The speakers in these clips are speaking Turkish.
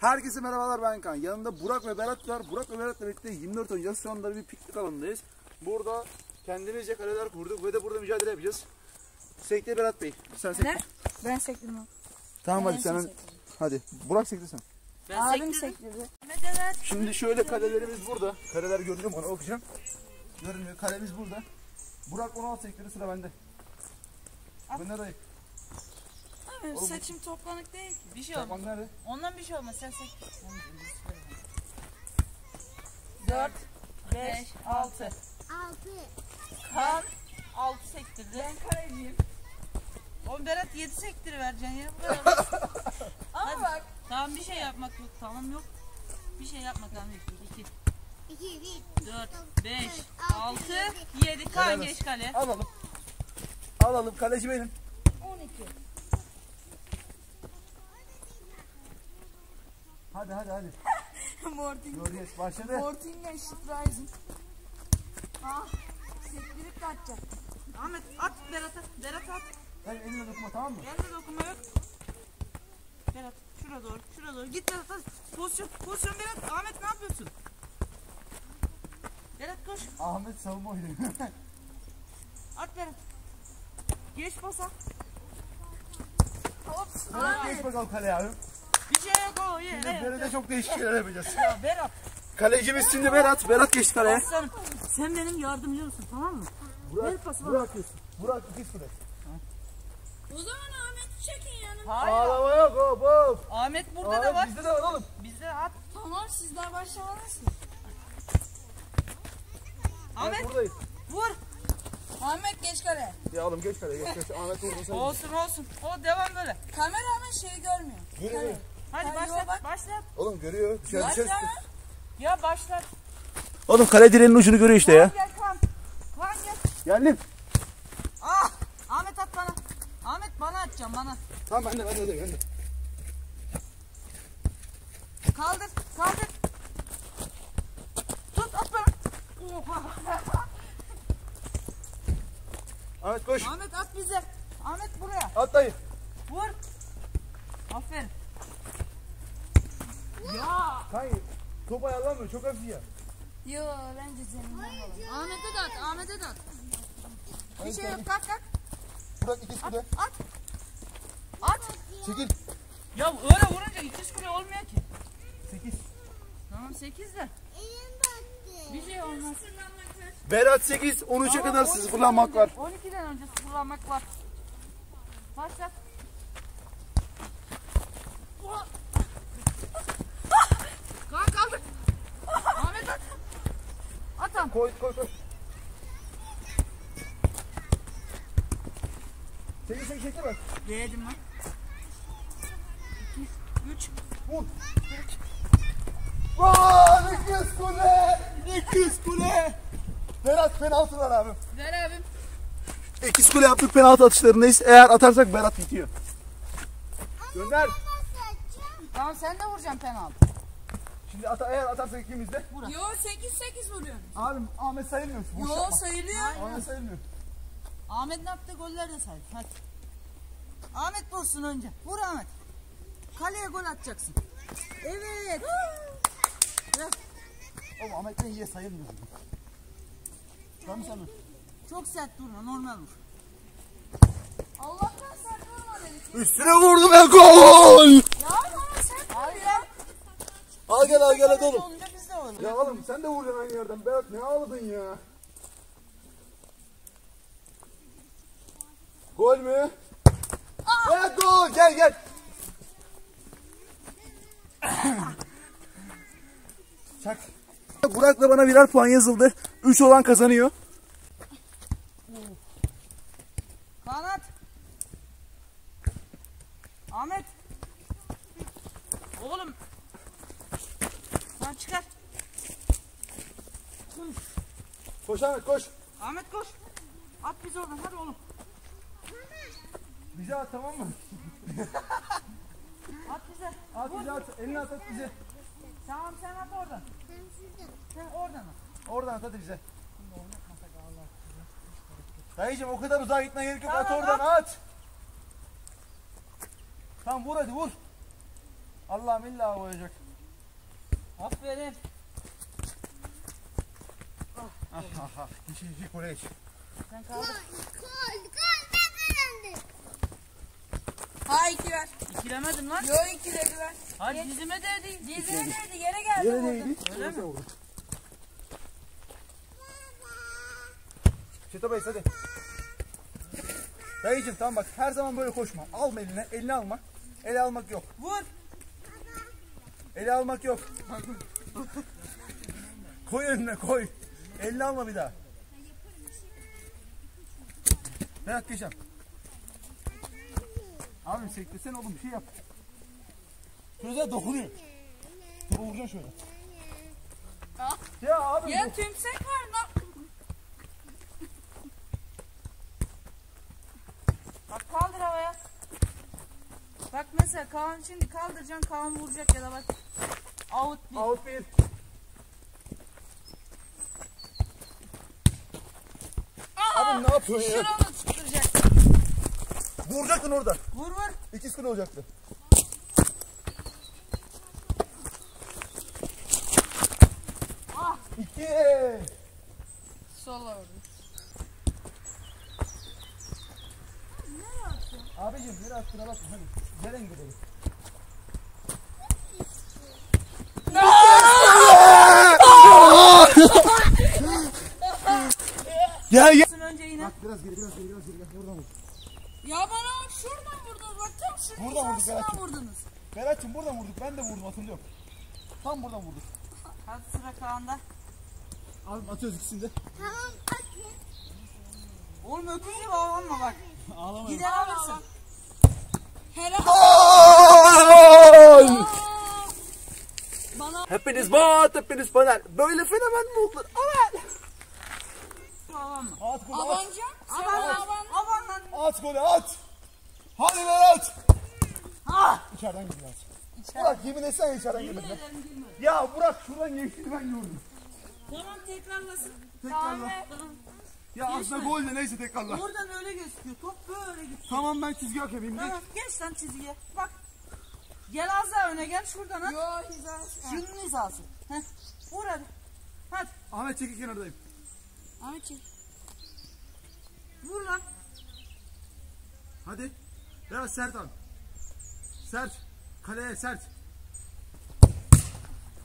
Herkese merhabalar ben Kaan. Yanımda Burak ve Berat var. Burak ve Berat'la birlikte 24 oynayacağız. Şu anda bir piknik alanındayız. Burada kendimizce kaleler kurduk ve de burada mücadele yapacağız. Sekte Berat Bey. Sen sekte. Ben sektirdim abi. Tamam hadi Ben sen. sektirdim. Hadi. Burak sekte sen. Ben Abim sektirdim. sektirdi. Şimdi şöyle kalelerimiz burada. Kaleler görünüyor mu? Ona bakacağım. Görünüyor. Kalemiz burada. Burak 16 sektirdi sıra bende. Bu nereye? Abi Oğlum. saçım toplanık değil ki. Bir şey olmaz. Nerede? Ondan bir şey olmaz. Sen sektir. 4, 5, 6. 6. Kaan 6 sektirdi. Ben kaleciyim. Oğlum Berat 7 sektiri vereceksin ya. Bu kadar. Ama Hadi. bak. tamam bir şey yapmak yok. Tamam yok. Bir şey yapmak tamam yok. 2, 2, 1, 4, 5, 6, 7. Kaan Helal geç kale. Alalım. Alalım. Kaleci benim. 12. Hadi hadi hadi. Morting. Göreceğiz. Başladı. Mortingen Streisen. Ah. Sektirip de atacak. Ahmet at Berat'a. Berat at. Sen eline dokunma tamam mı? Elde dokunma yok. Berat şuraya doğru. Şuraya doğru. Git Berat hadi. Pozisyon. Pozisyon Berat. Ahmet ne yapıyorsun? Berat koş. Ahmet savunma oynuyor. At Berat. Geç pasa. Hop. Berat geç bakalım kaleye abi. Bir şey yok o. Ye, Şimdi ye. Berat'e çok değişik şeyler yapacağız. Ya Berat. Kalecimiz şimdi Berat. Berat geçti kaleye. Aslanım. Sen benim yardımcımsın tamam mı? Ver pası bana. Burak. Burak ikiz kule. O zaman Ahmet'i çekin yanıma. Hayır. Ağlama yok hop hop. Ahmet burada da Ahmet var. bizde de var oğlum. Bizde at. Tamam siz daha başlamadınız mı? Ahmet Buradayız. vur. Ahmet geç kale. Ya oğlum geç kaleye geç. geç. Ahmet vurdu sen. Olsun olsun. O devam böyle. Kameraman şeyi görmüyor. Görüyor. Hadi başlat. bak. Başlat. Oğlum görüyor. Dışarı dışarı. Başla. Ya başlat. Oğlum kale direğinin ucunu görüyor işte ya. Gel kan. Kan gel. Geldim. Ah. Ahmet at bana. Ahmet bana atacağım bana. Tamam ben de ben de ben de. Kaldır. Kaldır. Tut at bana. Oha. Ahmet koş. Ahmet at bize. Ahmet buraya. At dayı. Vur. Aferin. Hayır. Top ayarlanmıyor çok hafif ya. Yo bence senin. Ahmet'e de at. Ahmet'e de at. Bir şey yok. Kalk kalk. Burak ikiz kule. At. At. Çekil. Ya öyle vurunca ikiz kule olmuyor ki. Sekiz. Tamam 8 de. Elim battı. Bir şey olmaz. Berat 8, 13'e kadar sizi kullanmak var. 12'den önce sıfırlanmak var. Başlat. Kan kaldır. Ahmet at. Atam. Koy koy koy. Çekil çekil çekil bak. Değdim lan. 2, 3. Vur. Vaa ikiz kule. İkiz kule. Berat penaltı var abi. Ver abim. İkiz kule yaptık penaltı atışlarındayız. Eğer atarsak Berat bitiyor. Gönder. Tamam sen de vuracaksın penaltı. Şimdi ata, eğer atarsak ikimiz de. Yo 8-8 vuruyorsun. Abim Ahmet sayılmıyor. Boş Yo yapma. sayılıyor. Ahmet sayılmıyor. Ahmet'in attığı goller de say. Hadi. Ahmet vursun önce. Vur Ahmet. Kaleye gol atacaksın. Evet. Oğlum Ahmet'ten iyiye sayılmıyor. Tamam sen? Çok sert durma normal vur. Allah'tan sen vurma dedik. Üstüne vurdum ve gol. Ya ama sen Hayır ya. Al gel al gel oğlum. Ya oğlum sen de vuracaksın aynı yerden. Berat ne ağladın ya? Gol mü? Evet gol gel gel. Çak. Burak'la bana birer puan yazıldı. 3 olan kazanıyor. Kanat. Ahmet. Oğlum. Lan çıkar. Koş Ahmet koş. Ahmet koş. At bizi oradan hadi oğlum. Bize at tamam mı? At bize. At bize at. Elini at at bize. Tamam sen at oradan. Sen oradan at. Oradan at hadi bize. Dayıcım o kadar uzağa gitmeye gerek yok. At Tamam, oradan at. Tamam vur hadi vur. Allah'ım illa koyacak. Aferin. Ah ah ah. İki iki kule iç. Sen Kol, kaldır. kol, kol da kazandı. Ha iki ver. İkilemedim lan. Yo iki dedi ver. Hadi dizime değdi. Dizine değdi yere geldi. Yere değdi. Öyle mi? vurdu. Çeto Bey hadi. Dayıcım tamam bak her zaman böyle koşma. Alma eline, elini alma. Ele almak yok. Vur. Ele almak yok. koy önüne koy. Elini alma bir daha. Berat geçen. Abi sektesene oğlum bir şey yap. Şöyle dokunuyor. Dur vuracaksın şöyle. Ah. Ya abi Ya tümsek var lan. Bak kaldır havaya. Bak mesela Kaan şimdi kaldıracaksın Kaan vuracak ya da bak. Out bir. Out bir. Abi ne yapıyorsun ya? Şuranı tutturacak. Vuracaktın orada. Vur vur. İki sıkın olacaktı. Ah. İki. Sola vurdu. Sıra bakma hadi. Nereye gidelim? Gel gel. Önce yine. Bak biraz geri biraz geri biraz geri. Buradan vur. Ya bana şuradan vurdunuz. Bak tam şunun Buradan vurduk Berat'cığım. vurdunuz. Berat'cığım buradan vurduk. Ben de vurdum hatırlıyorum. Tam buradan vurduk. Hadi sıra Kaan'da. Abi atıyoruz ikisini de. Tamam atın. Oğlum öküz gibi ağlanma bak. Ağlamayın. Gider alırsın. Helal. Gol! Bana Hepiniz bat, hepiniz baner. Böyle fenomen mi olur? Aman! Ağlanma. At golü at. Lan. lan. At golü at. Hadi Berat. Ah. İçeriden gidiyor at. İçeride. Burak yemin etsene içeriden Yemin ederim girmedi. Ya Burak şuradan geçti ben gördüm. Tamam tekrarlasın. Tekrarla. Ya aslında gol de neyse tekrarla. Oradan öyle gözüküyor. Top böyle gitti. Tamam ben çizgi hak yapayım. Tamam geç lan çizgiye. Bak. Gel az daha öne gel şuradan at. Yo hizası. Şunun hizası. Heh. Vur hadi. Hadi. Ahmet çekil kenardayım. Ahmet çek. Vur lan. Hadi. Biraz sert al. Sert. Kaleye sert.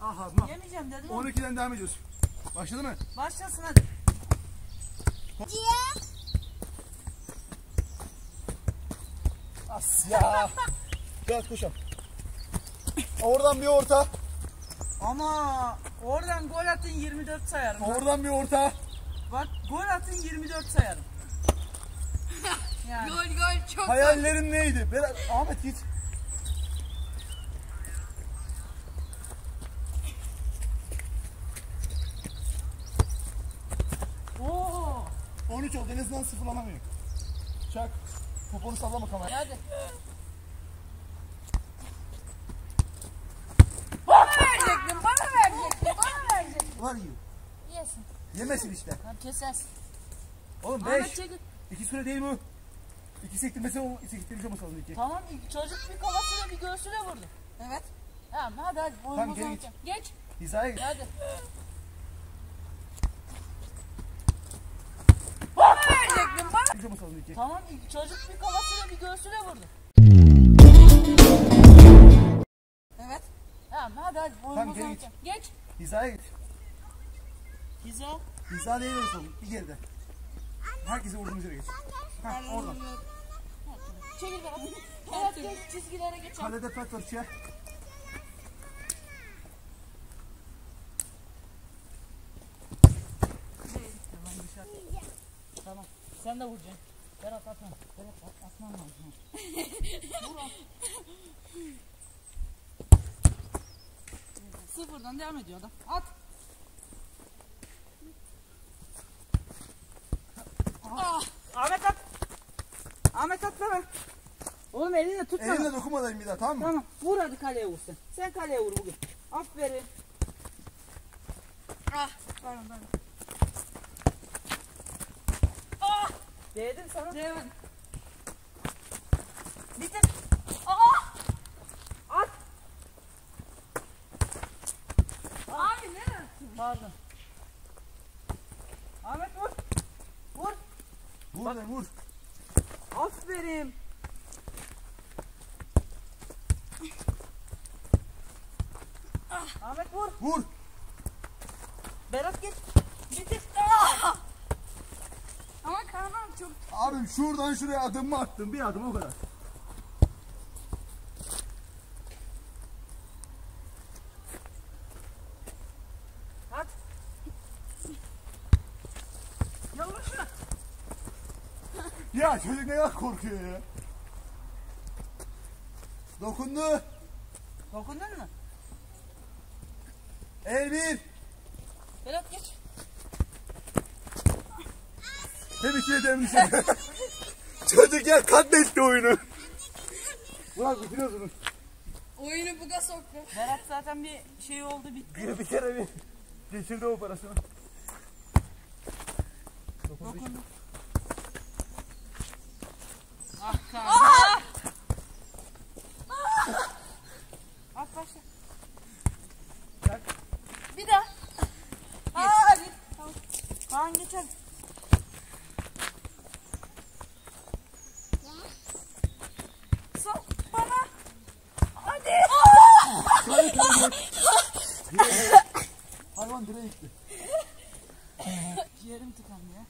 Aha. Yemeyeceğim dedim ama. 12'den devam ediyoruz. Başladı mı? Başlasın hadi. Diye. As ya. Gel koşalım. Oradan bir orta. Ama oradan gol atın 24 sayarım. Oradan bir orta. bak gol atın 24 sayarım. Yani. Gol gol çok. Hayallerin neydi? Berat, Ahmet git. 13 oldu en azından sıfırlanamıyor. Çak. Poponu sallama kameraya. Hadi. Bana verecektin. Bana verecektin. Bana verecektin. Var yiyor. Yesin. Yemesin işte. Hadi kesersin. Oğlum Ahmet 5. çekil. İki süre değil bu. İki sektirmesi o. İki sektirmesi olması lazım iki. Tamam çocuk bir kafasına bir göğsüne vurdu. Evet. Tamam hadi hadi. Tamam, geri uzatacağım. Geç. Hizaya git. Hadi. Bana Bana. Olması lazım iki. Tamam çocuk bir kafasına bir göğsüne vurdu. Evet. Tamam hadi hadi. Tamam, geri uzatacağım. Geç. Hizaya git. Hiza. Hiza değil oğlum. Bir geride. Herkese vurduğumuz yere geç. Heh, oradan. Çekil Berat. Berat geç çizgilere geç. Kalede pet var içe. Tamam. Sen de vuracaksın. Berat atma. Berat at, atman lazım. Vur at. Sıfırdan devam ediyor adam. At. Ah. Ahmet at. Ahmet atlama. Oğlum elinle tut sana. Elimle dokunmadayım bir daha tamam mı? Tamam. Vur hadi kaleye vur sen. Sen kaleye vur bugün. Aferin. Ah. Pardon pardon. Değdim sana. Değdim. Bitir. Aa! At. Abi ne yaptın? Pardon. Ahmet vur. Vur. Vur Bak. lan vur. Aferin. Ah. Ahmet vur. Vur. Berat git. Abi şuradan şuraya adım mı attım? Bir adım o kadar. At. Yavaş? Ya çocuk ne kadar korkuyor ya. Dokundu. Dokundun mu? El bir. Berat geç. Hem ikiye demişim. çocuk ya katletti oyunu. Burak bitiriyorsunuz. oyunu buga soktu. Berat zaten bir şey oldu bitti. Bir, bir kere bir geçirdi o parasını. Dokundu. Ah Kaan. At başla. Bir daha. Aa, hadi. Tamam. Kaan geçer. Sok bana. Hadi. Hayvan direğe gitti. Ciğerim tıkandı ya.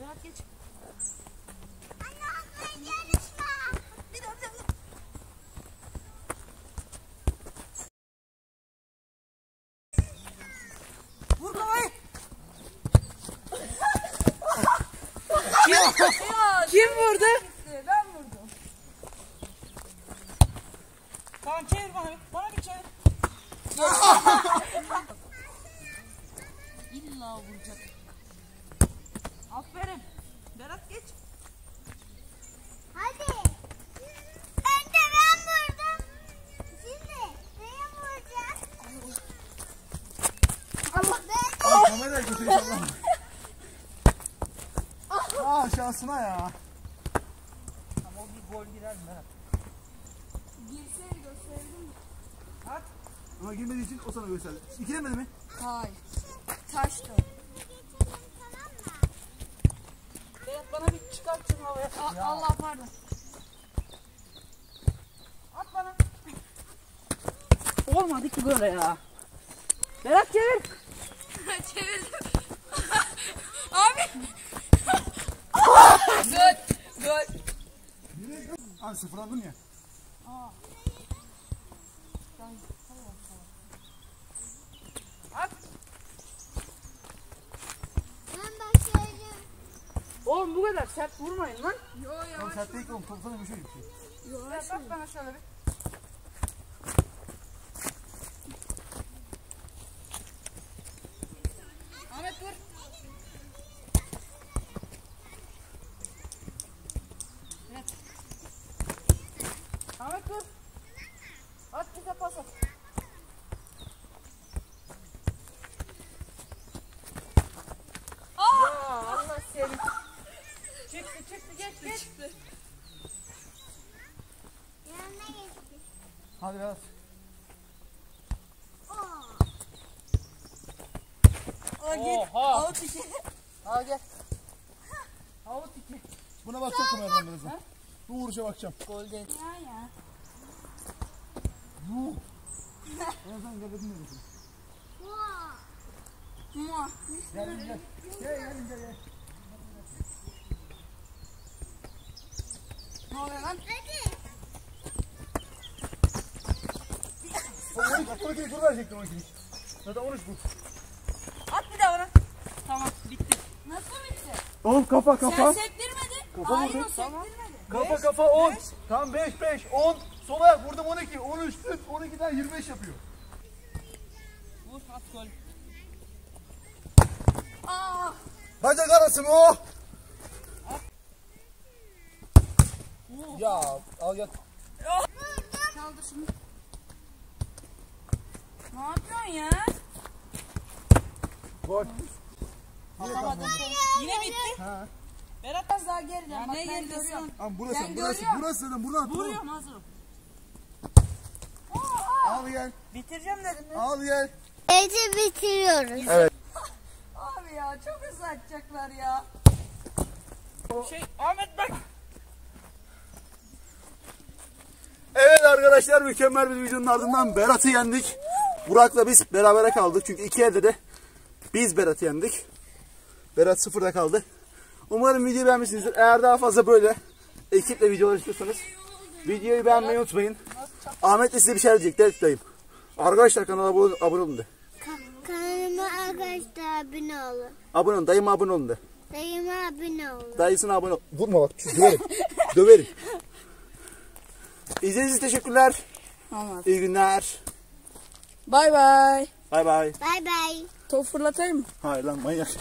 Berat geç. Bir daha bir daha. Vur kafayı. Ya, Kim vurdu? ben vurdum. Kaan çevir bana. Bana bir çevir. İlla vuracak. Aferin. Berat geç. Hadi. Önce ben vurdum. Şimdi benim vuracağım. Allah. Ben Ay kamera götür inşallah. Aa şansına ya. Ama o bir gol girer mi Berat? Girseydi gösterirdim. At. Ama girmediği için o sana gösterdi. İki demedi mi? Hayır. Tamam mı? Berat bana bir çıkart şunu havaya. A- Allah pardon. At bana. Olmadı ki böyle ya. Berat çevir. Çevirdim. Abi. Gol. Gol. Abi sıfırlandın ya. At. Ben başlayacağım. Oğlum bu kadar sert vurmayın lan. Yo yo. sert değil ki oğlum. Topsana bir şey gitti. Berat bak bana şöyle bir. Ahmet vur. Ahmet dur. At bize pas at. Ya Allah seni. Çıktı çıktı geç geç. Yanına geçti. Hadi biraz. Oo. Aa, git. Oha. Out iki. Al gel. Out iki. Buna bakacak kameradan birazdan. Bu vuruşa bakacağım. Gol değil. Ya ya. Yuh. Birazdan bakayım. Wow. Mua. Gel gel. Gel gel gel gel. Ne oluyor lan? 12 12 tur verecektim 12. Zaten 13 bu. At bir daha ona. Tamam bitti. Nasıl bitti? Oğlum kafa Sen kafa. sektirmedin. Kafa Hayır o sektirmedi. Kafa kafa 10. Tam 5 5 10. Sol ayak vurdum 12. 13 tut. 12'den 25 yapıyor. Vur at gol. Aa. Bacak arası mı o? Ya al yat. Kaldır şunu. Ne yapıyorsun ya? Gol. Yine bitti. Ha. Berat az daha geriden. Ya Bak ne görüyorum. Ama burası Ben burası görüyorum. burası dedim buradan. Vuruyorum hazırım. Al gel. Bitireceğim dedim. Al gel. Ece bitiriyoruz. Evet. Abi ya çok hızlı atacaklar ya. Şey Ahmet bak. Evet arkadaşlar mükemmel bir videonun ardından Berat'ı yendik. Burak'la biz berabere kaldık. Çünkü iki elde de biz Berat'ı yendik. Berat sıfırda kaldı. Umarım videoyu beğenmişsinizdir. Eğer daha fazla böyle ekiple videolar istiyorsanız videoyu beğenmeyi unutmayın. Ahmet de size bir şey diyecek. Dayım. Arkadaşlar kanala abone, abone olun de. Kanalıma arkadaşlar abone olun. Abone olun. Dayıma abone olun de. Dayıma abone olun. Dayısına abone ol. Vurma bak. Döverim. Döverim. İzlediğiniz için teşekkürler. İyi günler. Bay bay. Bay bay. Bay bay. Top fırlatayım mı? Hayır lan manyak.